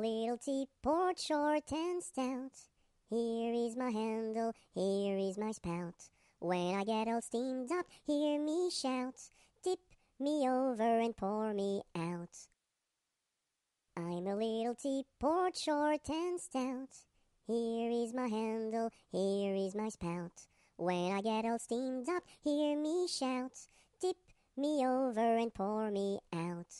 little tea, a little teapot, short and stout. Here is my handle, here is my spout. When I get all steamed up, hear me shout. Tip me over and pour me out. I'm a little teapot, short and stout. Here is my handle, here is my spout. When I get all steamed up, hear me shout. Tip me over and pour me out.